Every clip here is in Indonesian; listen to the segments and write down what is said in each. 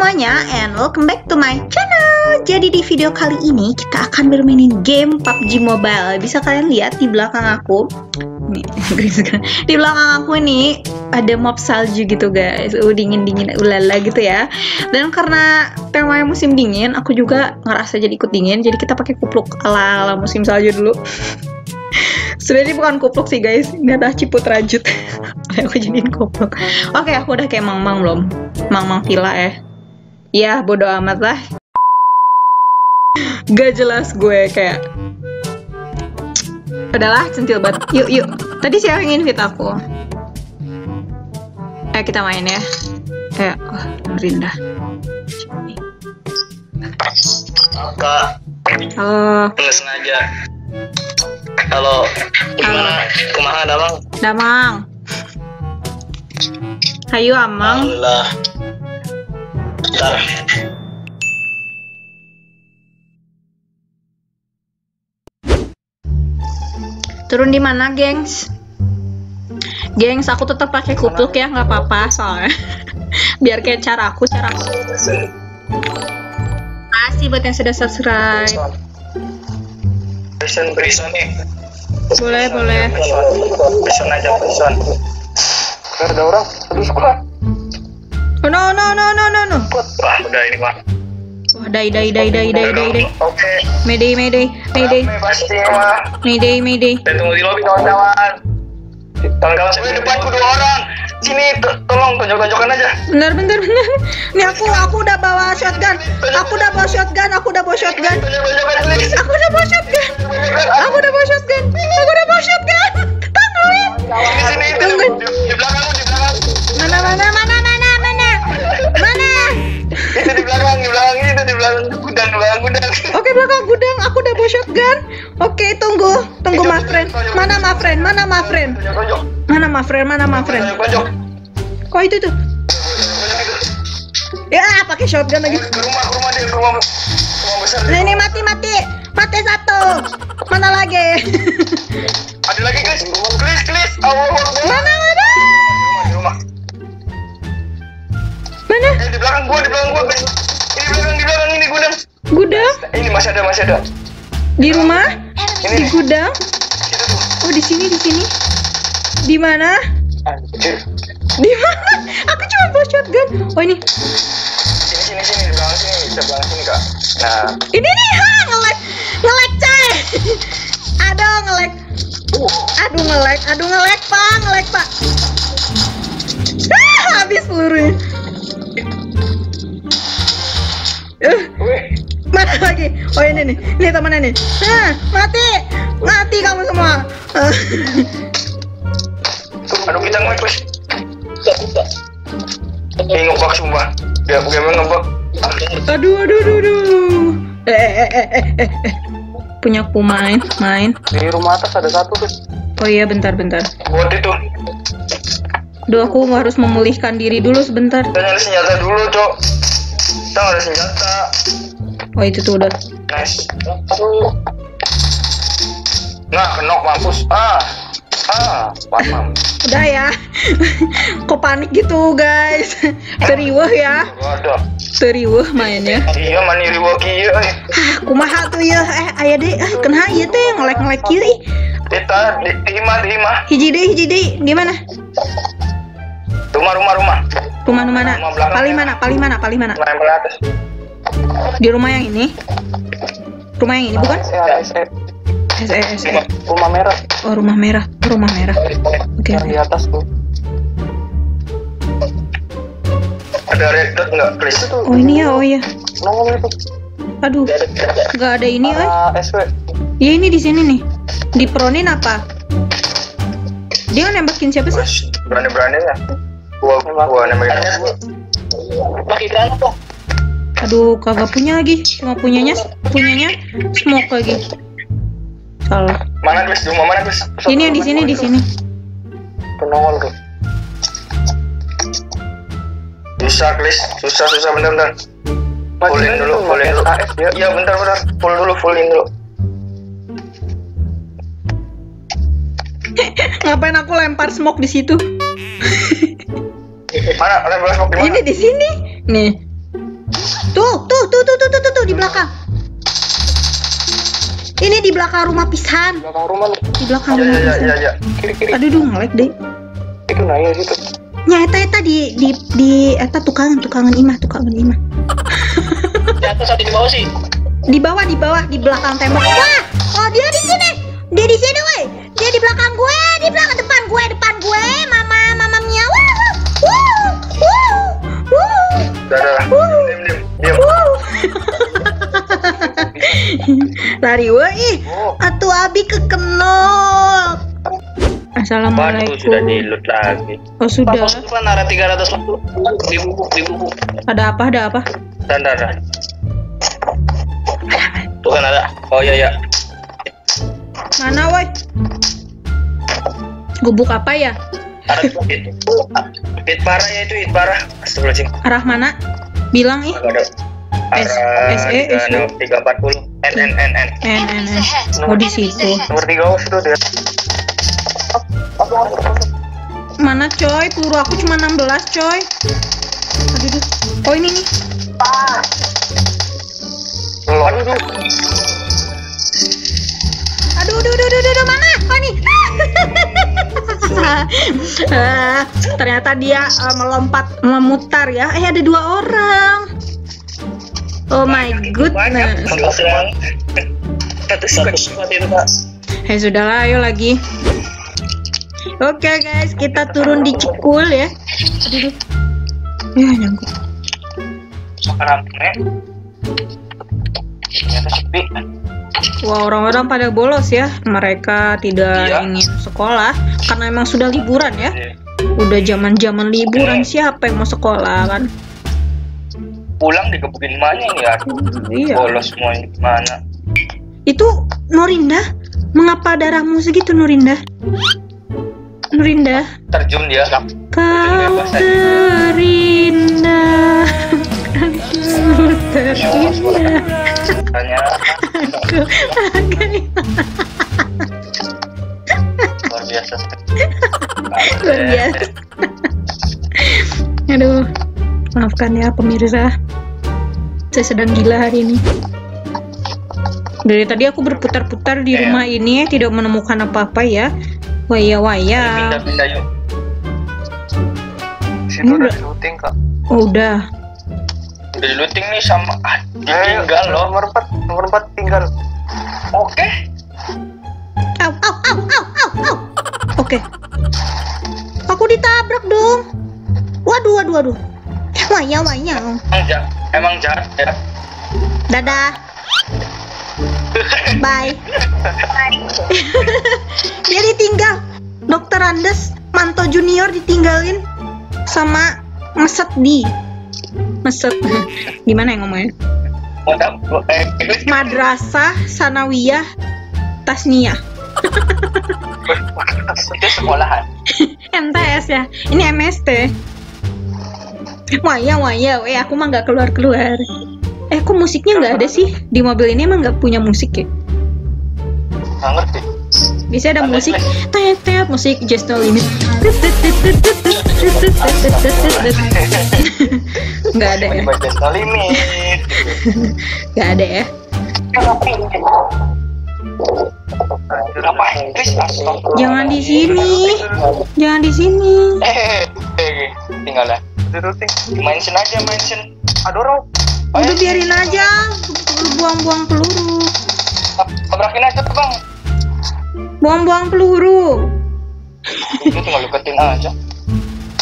semuanya and welcome back to my channel. Jadi di video kali ini kita akan bermainin game PUBG Mobile. Bisa kalian lihat di belakang aku? Nih, Di belakang aku ini ada mob salju gitu guys. Uh, Dingin-dingin ulala gitu ya. Dan karena temanya musim dingin Aku juga ngerasa jadi ikut dingin. Jadi kita pakai kupluk ala-ala musim salju dulu. Sebenarnya bukan kupluk sih guys, ini adalah ciput rajut. aku jadiin kupluk. Oke, aku udah kayak mang-mang belum? Mang-mang villa ya. Ya, bodo amat lah. Gak jelas gue kayak. Udahlah, centil banget. Yuk, yuk. Tadi siapa yang invite aku? Eh, kita main ya. Kayak, wah, merindah. Kak, Halo, nggak sengaja. Halo, gimana? Kumaha damang? Damang. Hayu Amang. Alhamdulillah. Bentar. Turun di mana, gengs? Gengs, aku tetap pakai kupluk ya, nggak apa-apa soalnya. Biar kayak cara aku, cara aku. Makasih buat yang sudah subscribe. Prison, prison nih. Boleh, boleh. Prison aja, prison. Ada orang, aduh squad. Oh no, no, no, no, no, no. Wah, udah ini mah. Wah, dai, dai, dai, dai, dai, dai, dai. Oke. Mayday, mayday, mayday, mayday, mayday. Saya tunggu di lobi kawan-kawan. Kawan-kawan, saya depanku dua orang. Sini, to- tolong tonjok-tonjokan aja. Bentar, bentar, bentar. Nih aku, aku udah bawa shotgun. Aku udah bawa shotgun, aku udah bawa shotgun. Aku udah bawa shotgun. Aku udah bawa shotgun. Aku udah bawa shotgun. Tanggalin. Sini, sini, Tunggu. di, belakangmu, di belakang. Mana, mana, mana, Oke belakang gudang, aku udah bawa shotgun. Oke tunggu, tunggu my friend. Mana my friend? Mana my friend? Mana my friend? Mana my friend? Kok itu tuh? Ya pakai shotgun lagi. Ke rumah, ke rumah dia, ke rumah, rumah besar. Nah ini mati mati, mati satu. Mana lagi? Ada lagi guys, klis, klis. Mana mana? Mana? Eh, di belakang gua, di belakang gua guys. Ini di belakang, di belakang ini gudang. Gudang? Ini masih ada, masih ada. Di rumah? Ini Di nih, gudang? Oh di sini di sini. Di mana? Anjir. Di mana? Aku cuma bawa shotgun. Oh ini. Sini, sini, sini, di belakang sini, di belakang sini kak. Nah, Ini nih, ha, ngelek, ngelek coy. Aduh ngelek, aduh ngelek, aduh ngelek pak, ngelek pak. Ah, habis pelurunya. Eh, mana lagi? Oh ini nih, ini temannya nih. Nah, mati, mati kamu semua. Aduh kita nge guys. Ini ngebug sumpah. Dia game ngebug. aduh, aduh, aduh, aduh. Eh, eh, eh, eh, eh, eh. Punya aku main, main. Di rumah atas ada satu tuh. Oh iya, bentar, bentar. Buat itu. Duh, aku harus memulihkan diri dulu sebentar. Kita nyari senjata dulu, cok. Kita nggak ada senjata. Oh itu tuh udah. Nice. Nah, kenok mampus. Ah. Ah, paham. Udah ya. Kok panik gitu guys? Teriweh ya. Teriweh mainnya. Iya, mani riwa kieu euy. Ah, kumaha tuh ya? Eh, aya deh. Ah, kenapa ieu teh ngelek-ngelek kieu ih. Kita di, di imah, di imah. Hiji deh, hiji deh. Di mana? Rumah, rumah, rumah. Rumah mana? Rumah belakang. Paling mana? Paling mana? Paling mana? Di rumah yang ini. Rumah yang ini bukan? Ya, SE. SE SE. Rumah merah. Oh, rumah merah. Rumah merah. Oke. Yang di atas tuh. Ada red dot nggak, please? Oh, ini ya. Oh iya. Nongol itu. Aduh. Gak ada ini, eh. SW. Ya ini di sini nih. Dipronin apa? Dia nembakin siapa sih? Wes, berani-berani ya. Gua, gua nembakin gua. Pakai granat. Aduh, kagak punya lagi. Cuma punyanya punyanya smoke lagi. Salah. Mana guys? Di rumah mana guys? Ini yang di sini di sini. Penongol tuh. Susah, Klis. Susah, susah, bentar, bentar. Fullin dulu, fullin dulu. Iya, bentar, bentar. Full dulu, fullin dulu. Ngapain aku lempar smoke di situ? Mana? Lempar smoke di mana? Ini di sini. Nih. Tuh, tuh, tuh, tuh, tuh, tuh, tuh, tuh di belakang. Ini di belakang rumah pisan. belakang rumah Di belakang ya rumah ya ya pisan. ya ya kiri kiri Aduh, duh, ngelek deh. itu nanya situ Nya eta eta di di di eta tukangan tukangan imah tukangan imah. di atas atau di bawah sih Di bawah di bawah di belakang tembok. Wah, oh dia di sini. Dia di sini, woi. Dia di belakang gue, di belakang depan gue, depan gue. Mama, mama wah, wah. udah udah Wuh. Lari woi. oh Atuh abi kekenok. Assalamualaikum. Waduh, sudah di loot lagi. Oh sudah. Pak, kan ada 300 di buku, di buku. Ada apa? Ada apa? Tanda, tanda. Tuh kan ada. Oh iya ya. Mana woi? Gubuk apa ya? Ada tuh hit. Hit parah ya itu hit parah. Astagfirullahaladzim. Arah mana? Bilang ih. Ada. S- Arah SE, SE. 340. N N N N. N N N. Oh di situ. Nomor 3 awas itu dia. Mana coy? Peluru aku cuma 16 coy. Aduh, duh. Oh ini nih. Aduh, aduh. Aduh, aduh, aduh, aduh, aduh, mana? Oh ini. Ah, ternyata dia eh, melompat memutar ya. Eh ada dua orang. Oh my goodness. Squad squad itu pak. Eh sudahlah, ayo lagi. Oke guys, kita turun di Cikul ya. Aduh, aduh. Ya nyangkut. Wah orang-orang pada bolos ya. Mereka tidak Iya. ingin sekolah karena emang sudah liburan ya. Iya. Udah zaman-zaman liburan siapa yang mau sekolah kan? Pulang digebukin mana ya? Iya. Bolos semuanya gimana? Itu Norinda, mengapa darahmu segitu Norinda? Norinda, Terjun dia. kau terindah. Kau terindah. Aku luar biasa. luar biasa. Aduh, maafkan ya pemirsa. Saya sedang gila hari ini. Dari tadi aku berputar-putar di Eh. rumah ini tidak menemukan apa-apa ya. Waya waya. Pindah-pindah yuk. Situ udah looting kak. Oh, udah. Udah looting nih sama ah, ditinggal loh. Nomor 4, nomor 4 tinggal. Oke. Au au au au au au. Oke. Aku ditabrak dong. Waduh waduh waduh. Waya waya. Emang jahat, emang jahat ya. Dadah. Bye. Dia ditinggal. Dokter Andes, Manto Junior ditinggalin sama Meset di. Meset. Gimana ya ngomongnya? Udah, eh, Madrasah Sanawiyah Tasniyah. itu sekolahan. MTS ya. Ini MST. Waya waya, eh aku mah nggak keluar keluar. Eh kok musiknya nggak ada sih di mobil ini emang nggak punya musik ya? Nggak ngerti. Biasanya ada musik, tet tet musik just no limit. Nggak ada ya? Nggak ada ya? Jangan di sini, jangan di sini. Eh, eh, tinggal lah. Mention aja, mention. Aduh, Rob. Udah biarin aja, buang-buang peluru, Tabrakin aja tuh, bang. buang-buang peluru. Itu tinggal deketin aja.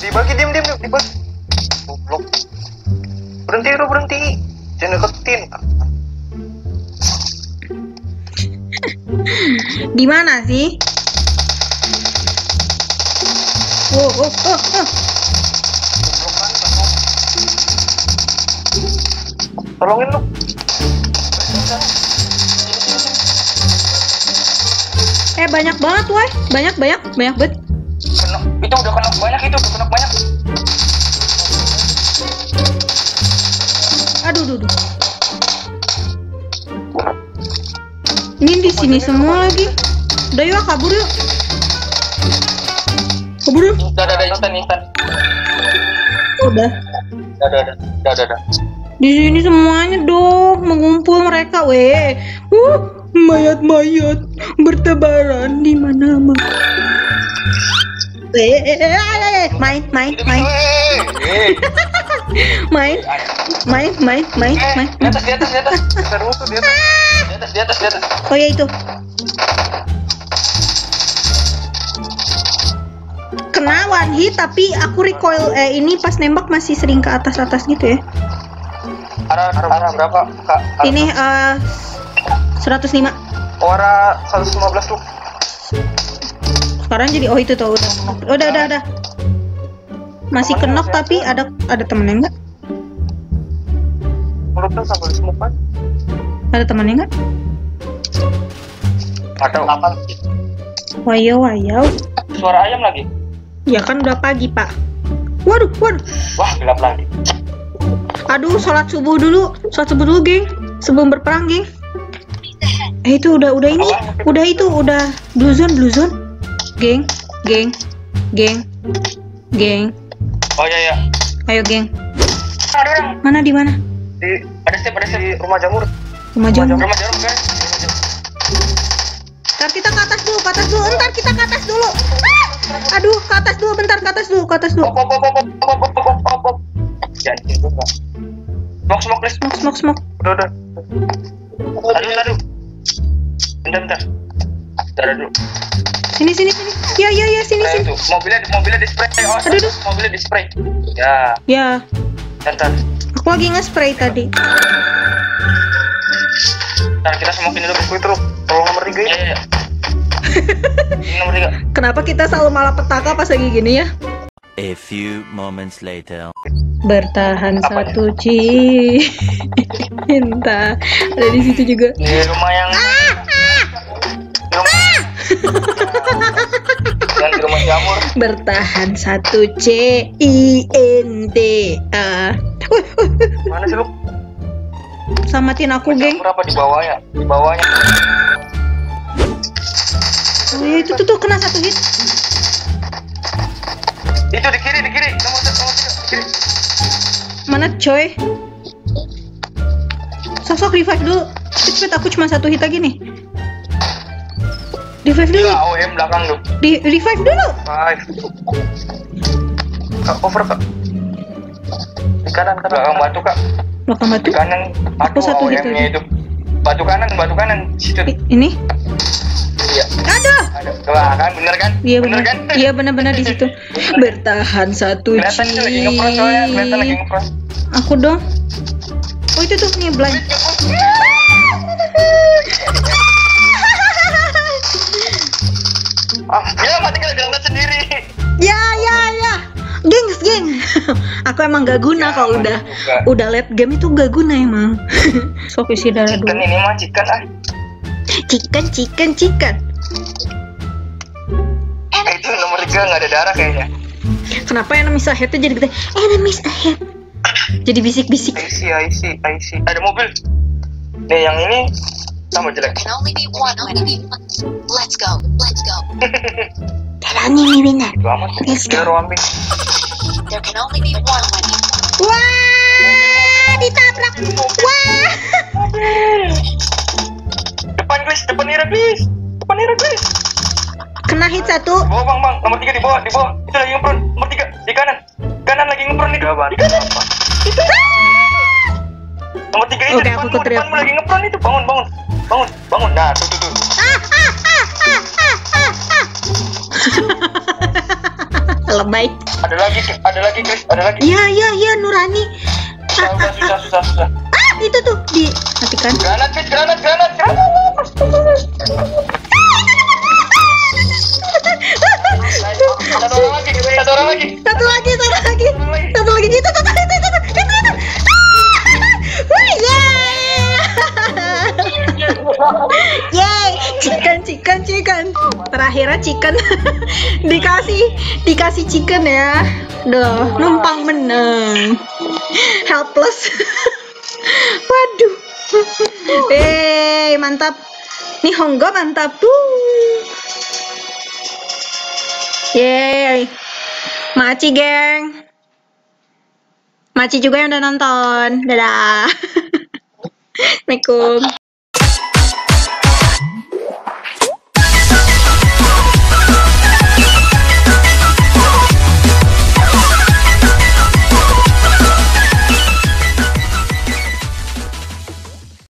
Dibagi, diam, diam, dibagi. Goblok. Berhenti, Rob, berhenti. Jangan deketin. Di mana sih? Oh, oh, oh, oh. Tolongin lu. Eh banyak banget, woi. Banyak, banyak, banyak banget. Kena, itu udah kena banyak itu, udah kena banyak. Aduh, duh, duh. Ini di sini semua lagi. Udah yuk kabur yuk. Kabur yuk. Udah, udah, udah, instan, instan. Udah, udah, udah, udah, udah, udah. Di sini semuanya dong mengumpul mereka, weh. Uh, mayat-mayat bertebaran di mana-mana. Eh, eh, eh, eh, main, main, main, Eh, main, main, main, main, main. di atas, di atas, di atas. Di atas, di atas, di atas. Oh ya itu. Kena one hit tapi aku recoil eh ini pas nembak masih sering ke atas atas gitu ya. Arah, arah berapa? Kak, arah- Ini eh 105. Oh, arah 115 tuh. Sekarang jadi oh itu tuh udah. Udah udah udah. Masih kenok tapi ada ada temennya enggak? Mulutnya sampai semua? Ada temennya enggak? Ada. Delapan. Wayo wayo. Suara ayam lagi. Ya kan udah pagi pak. Waduh waduh. Wah, gelap lagi. Aduh sholat subuh dulu. Sholat subuh dulu geng. Sebelum berperang geng. Eh itu udah udah ini. Udah itu udah blue zone blue zone. Geng geng geng geng. Oh iya iya. Ayo geng. Mana di mana? di ada step ada step di rumah jamur. Rumah jamu. Rumah jamur kan? Ntar kita ke atas dulu, ke atas dulu. Ntar kita ke atas dulu. Ah! Aduh, ke atas dulu, bentar ke atas dulu, ke atas dulu. Smoke smoke please. Smoke, smoke, smoke. Udah udah. Aduh aduh. Bentar bentar. Bentar dulu. Sini, sini, sini. Ya, ya, ya, sini, Spray sini. itu. Mobilnya mobilnya di spray. Oh, Aduh, aduh. mobilnya di spray. Ya, Ya, bentar. aku lagi nge-spray tadi. Nah, kita smokin dulu biskuit terus. Tolong nomor tiga ya. Iya, iya. Nomor tiga. Kenapa kita selalu malah petaka pas lagi gini ya? A few moments later. Bertahan Apanya? satu cinta. Ada di situ juga. Di rumah yang di rumah yang di rumah jamur. Bertahan satu C I N D A. Mana sih lu? Selamatin aku, geng. Jamur apa di bawahnya? Di bawahnya. Oh, ya, itu tuh, tuh kena satu hit. Mana coy? Sosok revive dulu. Cepet, aku cuma satu hit lagi nih. Revive dulu. Gila, OM belakang lu. Di revive dulu. Five. Kak, over kak. Di kanan, kanan. Belakang batu kak. Belakang batu. Di kanan. Aku satu hit aja. itu. Batu kanan, batu kanan. Situ. Ini. Iya. Wah, kan bener kan? Iya bener benar. kan? Iya benar-benar di situ. Bertahan satu ngepros. Aku dong. Oh itu tuh nih blind. Ah, ya mati kan granat sendiri. Ya ya ya. Gengs geng. Aku emang gak guna Ya, kalau udah juga. udah late game itu gak guna emang. Sok isi darah Chicken dulu. ini mah chicken ah. Chicken chicken chicken. Tiga nggak ada darah kayaknya. Kenapa enemies ahead-nya jadi gede? Enemies ahead. Jadi bisik-bisik. I see, I see, I see. Ada mobil. Nih yang ini sama jelek. can only be one. Only be one. Let's go. Let's go. Terani nih benar. Let's go. There can only be one winning. Wah, ditabrak. Wah. Depan guys, depan Ira guys. Depan Ira guys. Kena hit satu. Bawah bang bang. Nomor tiga di bawah, di bawah. Itu lagi ngepron. Nomor tiga di kanan. Kanan lagi ngepron itu. Di kanan. Itu. Nomor tiga itu aku depanmu lagi ngepron itu. Bangun, bangun, bangun, bangun. Nah, tuh tuh tuh. Lebay. Ada lagi, ada lagi guys, ada lagi. Ya ya ya Nurani. Susah, susah, susah. Ah itu tuh di matikan. Granat guys, granat, granat, granat. Terakhirnya chicken, dikasih, dikasih chicken ya. Duh, numpang menang. Helpless. Waduh. Eh, mantap. Nih Honggo mantap tuh. Yeay. Maci, geng. Maci juga yang udah nonton. Dadah. Assalamualaikum.